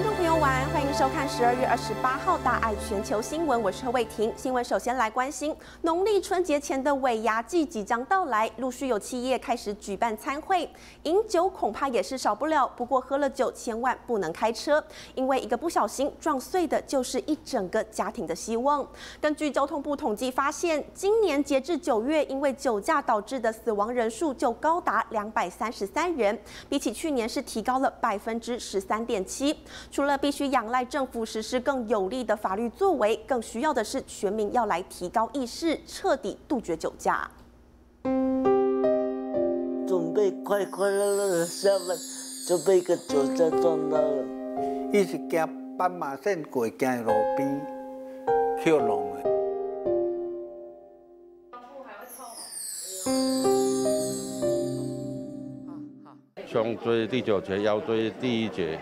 观众朋友晚安，欢迎收看十二月二十八号大爱全球新闻，我是何伟婷。新闻首先来关心，农历春节前的尾牙季即将到来，陆续有企业开始举办餐会，饮酒恐怕也是少不了。不过喝了酒千万不能开车，因为一个不小心撞碎的就是一整个家庭的希望。根据交通部统计发现，今年截至九月，因为酒驾导致的死亡人数就高达两百三十三人，比起去年是提高了百分之十三点七。除了必须仰赖政府实施更有力的法律作为，更需要的是全民要来提高意识，彻底杜绝酒驾。准备快快乐乐的下班，就被一个酒驾撞到了。伊是行斑马线过，行路边。胸椎第九节，腰椎第一节。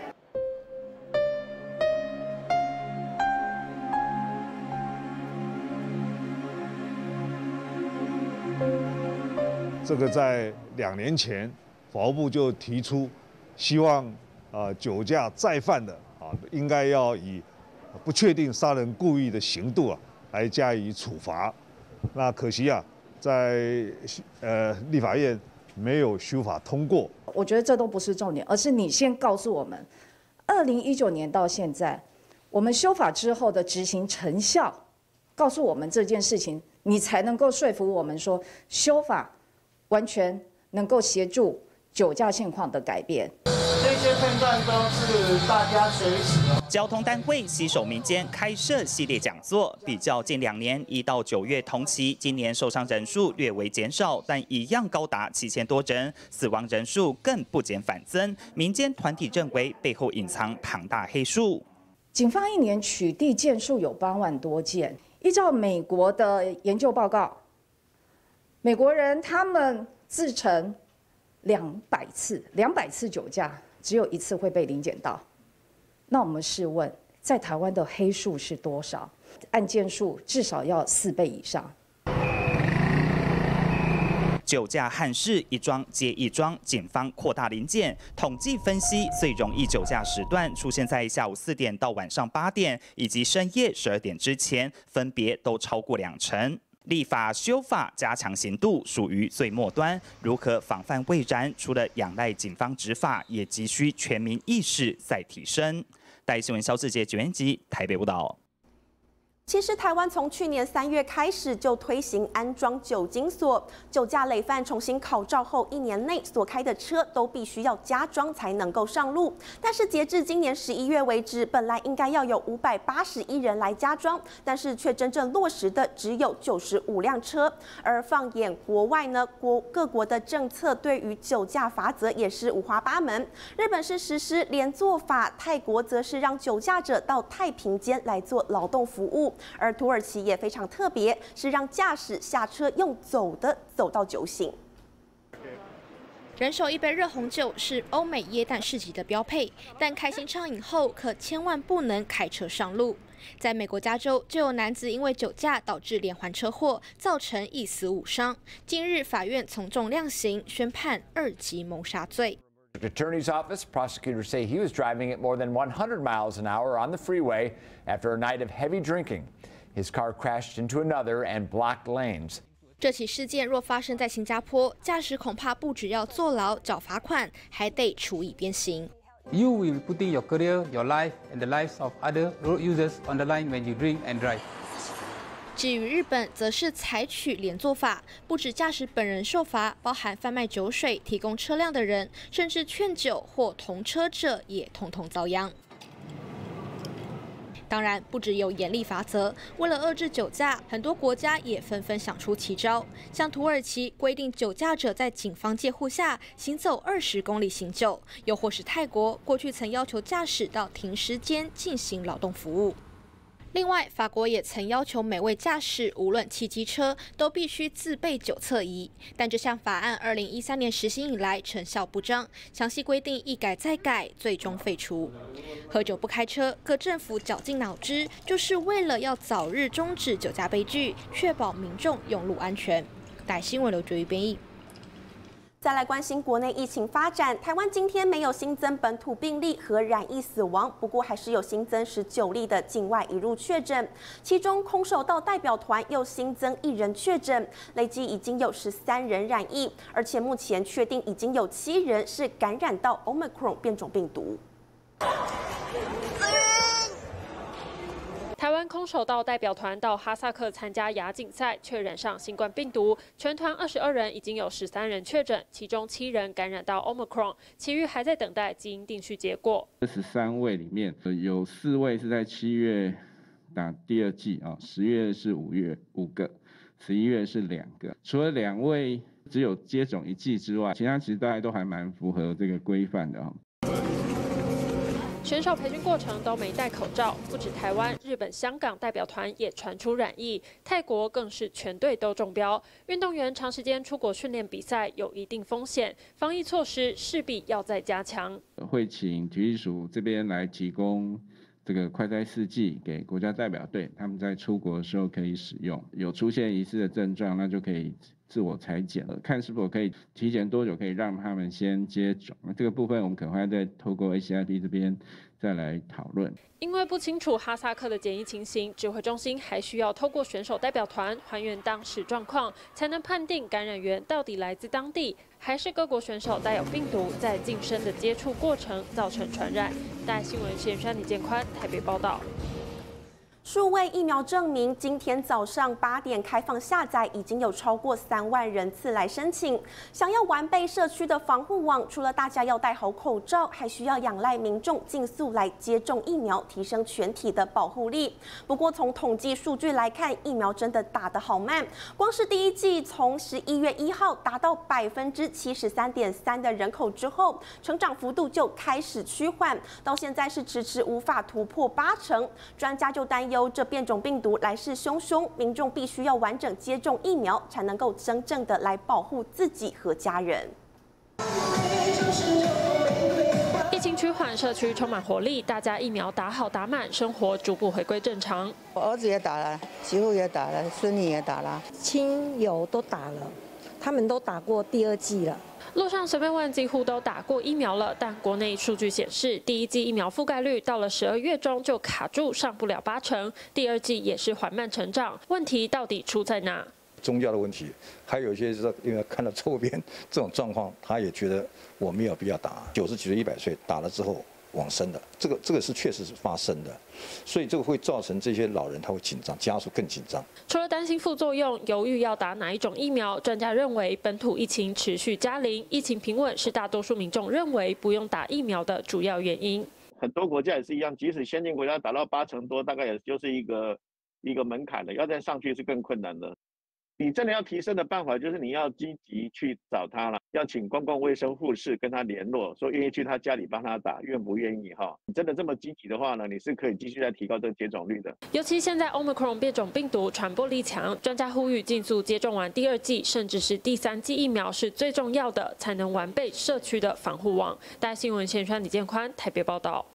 这个在两年前，法务部就提出，希望啊酒驾再犯的啊，应该要以不确定杀人故意的刑度啊来加以处罚。那可惜啊，在呃立法院没有修法通过。我觉得这都不是重点，而是你先告诉我们，二零一九年到现在，我们修法之后的执行成效，告诉我们这件事情，你才能够说服我们说修法。完全能够协助酒驾现况的改变。这些片段都是大家学习的。交通单位携手民间开设系列讲座，比较近两年一到九月同期，今年受伤人数略微减少，但一样高达七千多人，死亡人数更不减反增。民间团体认为背后隐藏庞大黑数。警方一年取缔件数有八万多件，依照美国的研究报告。美国人他们自称两百次，两百次酒驾，只有一次会被临检到。那我们试问，在台湾的黑数是多少？案件数至少要四倍以上。酒驾憾事一桩接一桩，警方扩大临检，统计分析最容易酒驾时段出现在下午四点到晚上八点，以及深夜十二点之前，分别都超过两成。立法修法加强刑度属于最末端，如何防范未然？除了仰赖警方执法，也急需全民意识再提升。带新闻肖志杰九年级台北报道。其实，台湾从去年三月开始就推行安装酒精锁，酒驾累犯重新考照后一年内所开的车都必须要加装才能够上路。但是，截至今年十一月为止，本来应该要有五百八十一人来加装，但是却真正落实的只有九十五辆车。而放眼国外呢，国各国的政策对于酒驾罚则也是五花八门。日本是实施连坐法，泰国则是让酒驾者到太平间来做劳动服务。而土耳其也非常特别，是让驾驶下车用走的走到酒醒。人手一杯热红酒是欧美耶诞市集的标配，但开心畅饮后可千万不能开车上路。在美国加州，就有男子因为酒驾导致连环车祸，造成一死五伤。近日法院从重量刑，宣判二级谋杀罪。Attorney's office prosecutors say he was driving at more than 100 miles an hour on the freeway after a night of heavy drinking. His car crashed into another and blocked lanes. 这起事件若发生在新加坡，驾驶恐怕不只要坐牢、缴罚款，还得处以鞭刑。You will be putting your career, your life, and the lives of other road users on the line when you drink and drive. 至于日本，则是采取连坐法，不止驾驶本人受罚，包含贩卖酒水、提供车辆的人，甚至劝酒或同车者也统统遭殃。当然，不只有严厉罚则，为了遏制酒驾，很多国家也纷纷想出奇招。像土耳其规定，酒驾者在警方戒护下行走二十公里行酒；又或是泰国，过去曾要求驾驶到停尸间进行劳动服务。另外，法国也曾要求每位驾驶，无论汽机车，都必须自备酒测仪。但这项法案二零一三年实行以来成效不彰，详细规定一改再改，最终废除。喝酒不开车，各政府绞尽脑汁，就是为了要早日终止酒驾悲剧，确保民众用路安全。待新闻刘觉瑜编译。再来关心国内疫情发展，台湾今天没有新增本土病例和染疫死亡，不过还是有新增十九例的境外移入确诊，其中空手道代表团又新增一人确诊，累计已经有十三人染疫，而且目前确定已经有七人是感染到 Omicron 变种病毒。台湾空手道代表团到哈萨克参加亚锦赛，确染上新冠病毒。全团二十二人已经有十三人确诊，其中七人感染到 Omicron，其余还在等待基因定序结果。这十三位里面有四位是在七月打第二剂啊，十月是五月五个，十一月是两个。除了两位只有接种一剂之外，其他其实大家都还蛮符合这个规范的哈。选手培训过程都没戴口罩，不止台湾、日本、香港代表团也传出染疫，泰国更是全队都中标。运动员长时间出国训练比赛有一定风险，防疫措施势必要再加强。会请体育署这边来提供这个快筛试剂给国家代表队，他们在出国的时候可以使用。有出现疑似的症状，那就可以自我裁剪了，看是否可以提前多久可以让他们先接种。这个部分我们可能会再透过 ACIP 这边再来讨论。因为不清楚哈萨克的检疫情形，指挥中心还需要透过选手代表团还原当时状况，才能判定感染源到底来自当地，还是各国选手带有病毒在近身的接触过程造成传染。大新闻线山李建宽台北报道。数位疫苗证明今天早上八点开放下载，已经有超过三万人次来申请。想要完备社区的防护网，除了大家要戴好口罩，还需要仰赖民众尽速来接种疫苗，提升全体的保护力。不过从统计数据来看，疫苗真的打得好慢。光是第一季从十一月一号达到百分之七十三点三的人口之后，成长幅度就开始趋缓，到现在是迟迟无法突破八成。专家就担忧。这变种病毒来势汹汹，民众必须要完整接种疫苗，才能够真正的来保护自己和家人。疫情趋缓，社区充满活力，大家疫苗打好打满，生活逐步回归正常。我儿子也打了，媳妇也打了，孙女也打了，亲友都打了，他们都打过第二剂了。路上随便问，几乎都打过疫苗了。但国内数据显示，第一季疫苗覆盖率到了十二月中就卡住，上不了八成。第二季也是缓慢成长，问题到底出在哪？宗教的问题，还有一些是因为看到周边这种状况，他也觉得我没有必要打。九十几岁、一百岁打了之后。往生的，这个这个是确实是发生的，所以这个会造成这些老人他会紧张，家属更紧张。除了担心副作用，犹豫要打哪一种疫苗，专家认为本土疫情持续加零，疫情平稳是大多数民众认为不用打疫苗的主要原因。很多国家也是一样，即使先进国家打到八成多，大概也就是一个一个门槛了，要再上去是更困难的。你真的要提升的办法，就是你要积极去找他了，要请公共卫生护士跟他联络，说愿意去他家里帮他打，愿不愿意哈？你真的这么积极的话呢，你是可以继续再提高这个接种率的。尤其现在 Omicron 变种病毒传播力强，专家呼吁尽速接种完第二剂，甚至是第三剂疫苗是最重要的，才能完备社区的防护网。大新闻线川李建宽台北报道。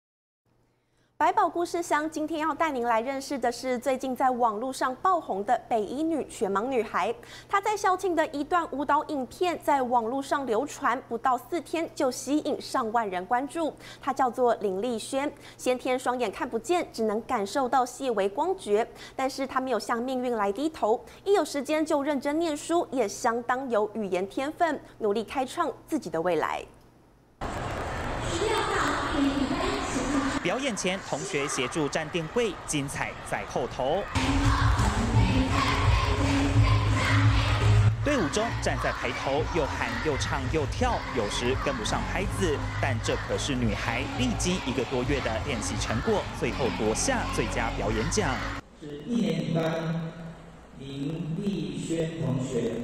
百宝故事箱今天要带您来认识的是最近在网络上爆红的北一女全盲女孩。她在校庆的一段舞蹈影片在网络上流传，不到四天就吸引上万人关注。她叫做林丽轩，先天双眼看不见，只能感受到细微光觉。但是她没有向命运来低头，一有时间就认真念书，也相当有语言天分，努力开创自己的未来。表演前，同学协助站定位，精彩在后头。队伍中站在排头，又喊又唱又跳，有时跟不上拍子，但这可是女孩历经一个多月的练习成果，最后夺下最佳表演奖。是一年班林丽轩同学。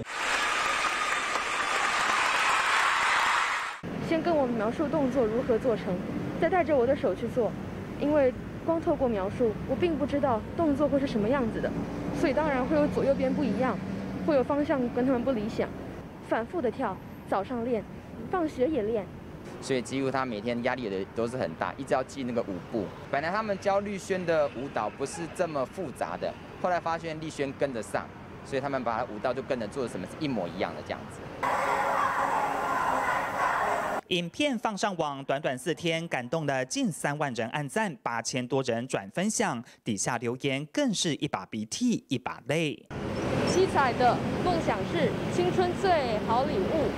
先跟我描述动作如何做成。再带着我的手去做，因为光透过描述，我并不知道动作会是什么样子的，所以当然会有左右边不一样，会有方向跟他们不理想，反复的跳，早上练，放学也练，所以几乎他每天压力的都是很大，一直要记那个舞步。本来他们教绿轩的舞蹈不是这么复杂的，后来发现丽轩跟得上，所以他们把舞蹈就跟着做什么是一模一样的这样子。影片放上网，短短四天，感动了近三万人按赞，八千多人转分享，底下留言更是一把鼻涕一把泪。七彩的梦想是青春最好礼物，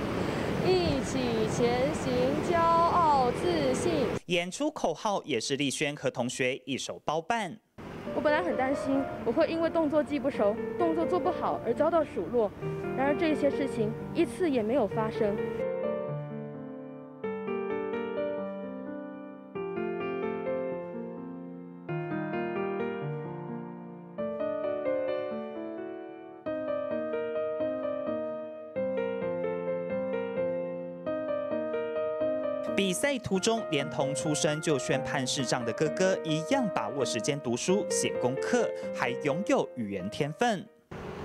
一起前行，骄傲自信。演出口号也是丽轩和同学一手包办。我本来很担心我会因为动作记不熟、动作做不好而遭到数落，然而这些事情一次也没有发生。比赛途中，连同出生就宣判视障的哥哥一样把握时间读书、写功课，还拥有语言天分。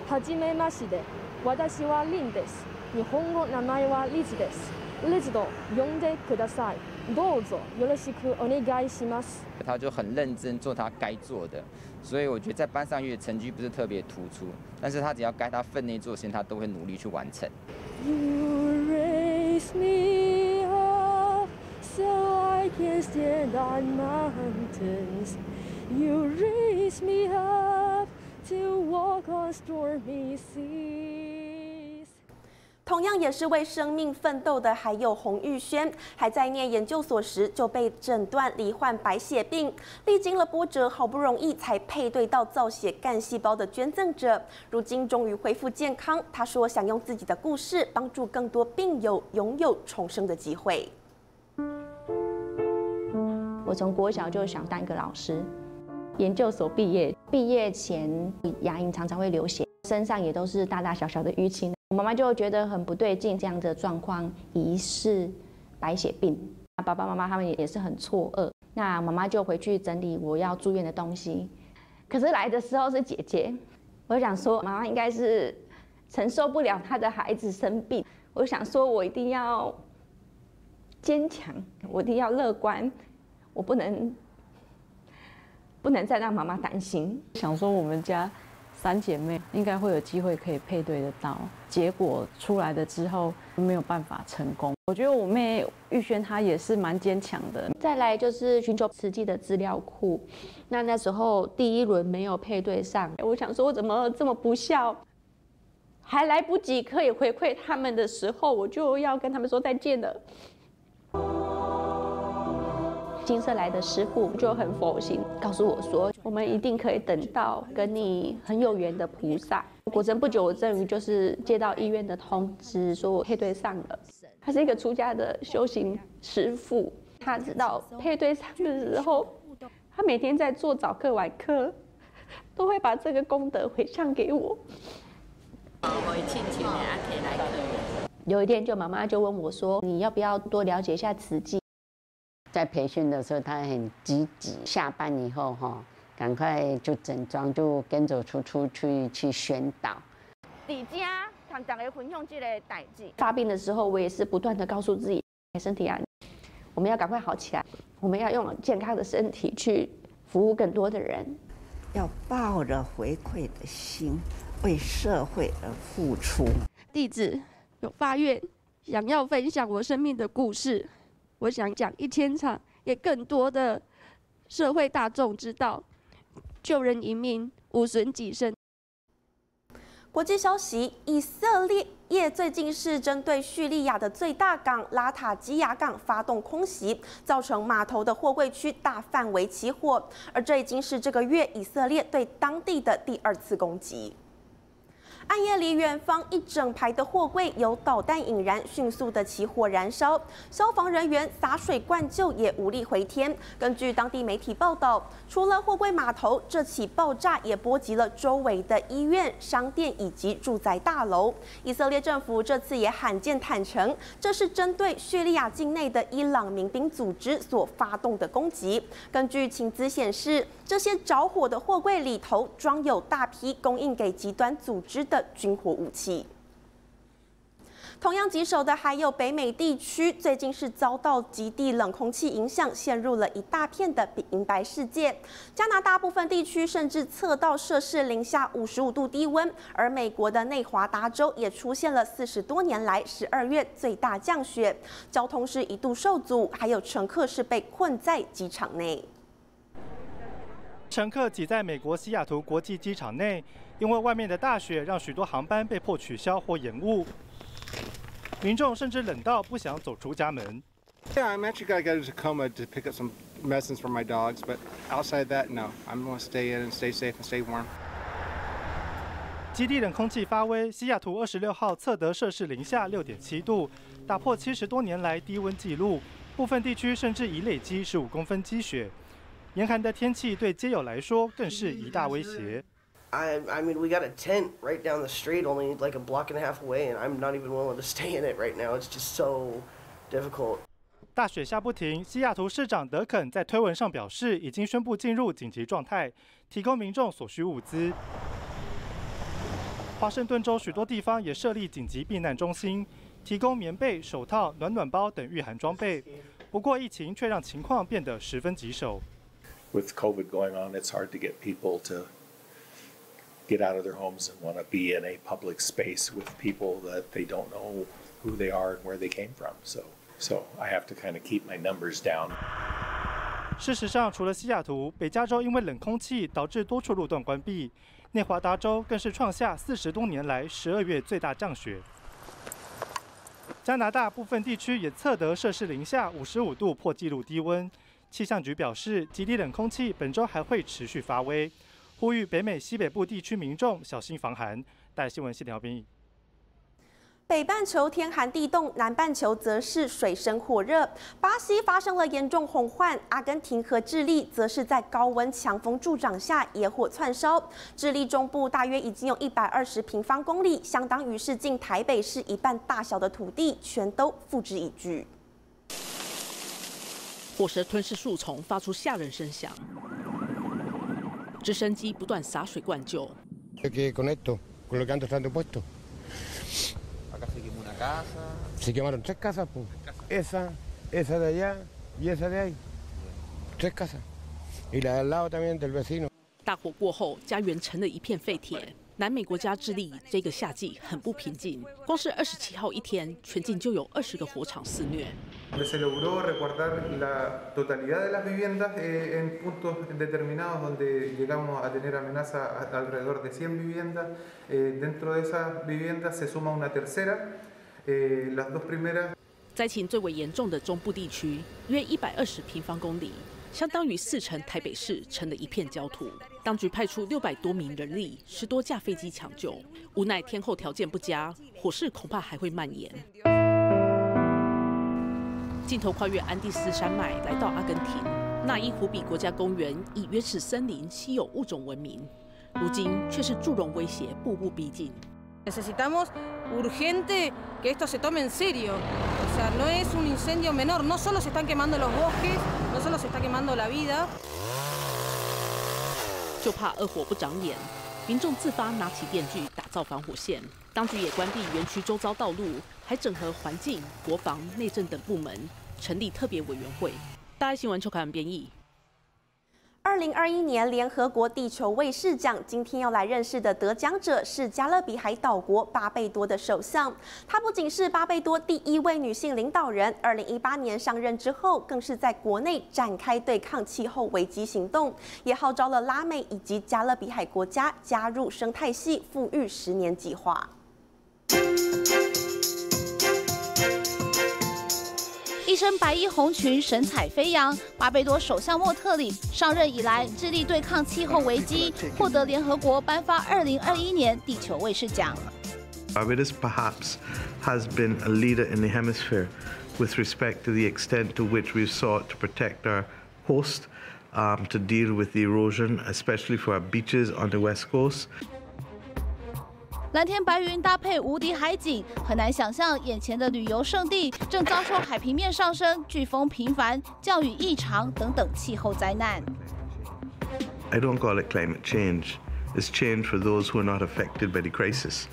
はじめまして、私はリンです。日本語名前はリズです。リズと呼んでください。どうぞよろしくお願いします。他就很认真做他该做的，所以我觉得在班上因为成绩不是特别突出，但是他只要该他分内做的事情，他都会努力去完成。You raise me up So I can stand on mountains. You raise me up to walk on stormy seas. 同样也是为生命奋斗的，还有洪玉轩，还在念研究所时就被诊断罹患白血病，历经了波折，好不容易才配对到造血干细胞的捐赠者，如今终于恢复健康。他说想用自己的故事帮助更多病友拥有重生的机会。我从国小就想当一个老师，研究所毕业，毕业前牙龈常常会流血，身上也都是大大小小的淤青。我妈妈就觉得很不对劲，这样的状况疑似白血病。爸爸妈妈他们也也是很错愕。那妈妈就回去整理我要住院的东西。可是来的时候是姐姐，我就想说妈妈应该是承受不了她的孩子生病。我想说我一定要坚强，我一定要乐观，我不能不能再让妈妈担心。想说我们家。三姐妹应该会有机会可以配对得到，结果出来的之后没有办法成功。我觉得我妹玉轩她也是蛮坚强的。再来就是寻求实际的资料库，那那时候第一轮没有配对上，我想说我怎么这么不孝，还来不及可以回馈他们的时候，我就要跟他们说再见了。金色来的师傅就很佛心，告诉我说，我们一定可以等到跟你很有缘的菩萨。果真不久，我终于就是接到医院的通知，说我配对上了。他是一个出家的修行师傅，他知道配对上的时候，他每天在做早课晚课，都会把这个功德回向给我。有一天，就妈妈就问我说：“你要不要多了解一下慈济？”在培训的时候，他很积极。下班以后，哈，赶快就整装，就跟着出出去去宣导。李家他大家分享这个代志。发病的时候，我也是不断的告诉自己，身体啊，我们要赶快好起来，我们要用健康的身体去服务更多的人，要抱着回馈的心，为社会而付出。弟子有发愿，想要分享我生命的故事。我想讲一千场，也更多的社会大众知道，救人一命，无损己身。国际消息：以色列业最近是针对叙利亚的最大港拉塔基亚港发动空袭，造成码头的货柜区大范围起火，而这已经是这个月以色列对当地的第二次攻击。暗夜里，远方一整排的货柜由导弹引燃，迅速的起火燃烧。消防人员洒水灌救也无力回天。根据当地媒体报道，除了货柜码头，这起爆炸也波及了周围的医院、商店以及住宅大楼。以色列政府这次也罕见坦诚，这是针对叙利亚境内的伊朗民兵组织所发动的攻击。根据情资显示，这些着火的货柜里头装有大批供应给极端组织的。军火武器。同样棘手的还有北美地区，最近是遭到极地冷空气影响，陷入了一大片的银白世界。加拿大部分地区甚至测到摄氏零下五十五度低温，而美国的内华达州也出现了四十多年来十二月最大降雪，交通是一度受阻，还有乘客是被困在机场内。乘客挤在美国西雅图国际机场内，因为外面的大雪让许多航班被迫取消或延误。民众甚至冷到不想走出家门。Yeah, I'm actually gotta go to Tacoma to pick up some medicines for my dogs, but outside that, no, I'm gonna stay in and stay safe and stay warm. 极地冷空气发威，西雅图二十六号测得摄氏零下六点七度，打破七十多年来低温纪录，部分地区甚至已累积十五公分积雪。严寒的天气对街友来说更是一大威胁。I, I mean, we got a tent right down the street, only like a block and a half away, and I'm not even willing to stay in it right now. It's just so difficult. 大雪下不停，西雅图市长德肯在推文上表示，已经宣布进入紧急状态，提供民众所需物资。华盛顿州许多地方也设立紧急避难中心，提供棉被、手套、暖暖包等御寒装备。不过，疫情却让情况变得十分棘手。With COVID going on, it's hard to get people to get out of their homes and want to be in a public space with people that they don't know who they are and where they came from. So, so I have to kind of keep my numbers down. 事实上，除了西雅图，北加州因为冷空气导致多处路段关闭，内华达州更是创下四十多年来十二月最大降雪。加拿大部分地区也测得摄氏零下五十五度破纪录低温。气象局表示，极地冷空气本周还会持续发威。呼吁北美西北部地区民众小心防寒。带新闻谢条编译。北半球天寒地冻，南半球则是水深火热。巴西发生了严重洪患，阿根廷和智利则是在高温强风助长下野火窜烧。智利中部大约已经有一百二十平方公里，相当于是近台北市一半大小的土地，全都付之一炬。火舌吞噬树丛，发出吓人声响。直升机不断洒水灌救。大火过后家园成了一片废铁。南美国家智利这个夏季很不平静，光是二十七号一天，全境就有二十个火场肆虐。灾情最为严重的中部地区，约一百二十平方公里，相当于四成台北市，成了一片焦土。当局派出六百多名人力，十多架飞机抢救，无奈天候条件不佳，火势恐怕还会蔓延。镜头跨越安第斯山脉，来到阿根廷，纳伊湖比国家公园以原始森林、稀有物种闻名，如今却是祝融威胁步步逼近。就怕恶火不长眼，民众自发拿起电锯打造防火线。当局也关闭园区周遭道路，还整合环境、国防、内政等部门，成立特别委员会。大爱新闻邱凯文编译。二零二一年联合国地球卫士奖，今天要来认识的得奖者是加勒比海岛国巴贝多的首相。她不仅是巴贝多第一位女性领导人，二零一八年上任之后，更是在国内展开对抗气候危机行动，也号召了拉美以及加勒比海国家加入生态系富裕十年计划。身白衣红裙，神采飞扬。巴贝多首相莫特里上任以来，致力对抗气候危机，获得联合国颁发2021年地球卫士奖。Barbados perhaps has been a leader in the hemisphere with respect to the extent to which we've sought to protect our coast, um, to deal with the erosion, especially for our beaches on the west coast. 蓝天白云搭配无敌海景，很难想象眼前的旅游胜地正遭受海平面上升、飓风频繁、降雨异常等等气候灾难。I don't call it climate change. It's change for those who are not affected by the crisis.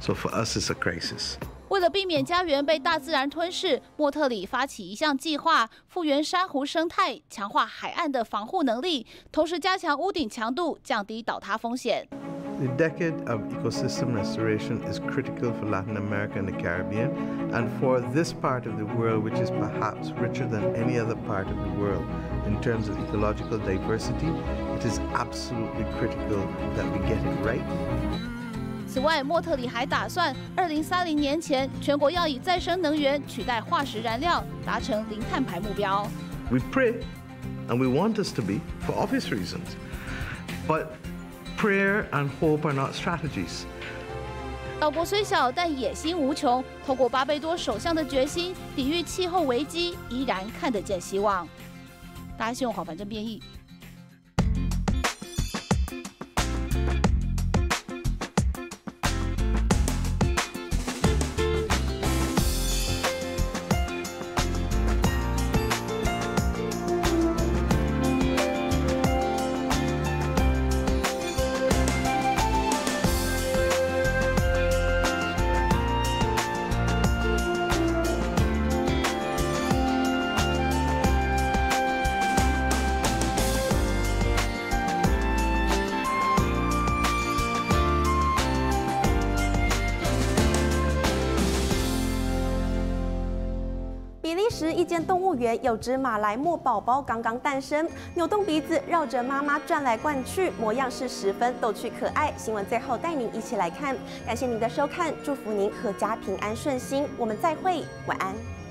So for us, it's a crisis. 为了避免家园被大自然吞噬，莫特里发起一项计划，复原珊瑚生态，强化海岸的防护能力，同时加强屋顶强度，降低倒塌风险。The decade of ecosystem restoration is critical for Latin America and the Caribbean, and for this part of the world, which is perhaps richer than any other part of the world in terms of ecological diversity, it is absolutely critical that we get it right. 此外，莫特里还打算，二零三零年前，全国要以再生能源取代化石燃料，达成零碳排目标。We pray, and we want us to be, for obvious reasons. But prayer and hope are not strategies. 岛国虽小，但野心无穷。透过巴贝多首相的决心，抵御气候危机，依然看得见希望。大家新闻黄凡正编译。一间动物园有只马来貘宝宝刚刚诞生，扭动鼻子绕着妈妈转来转去，模样是十分逗趣可爱。新闻最后带您一起来看，感谢您的收看，祝福您阖家平安顺心，我们再会，晚安。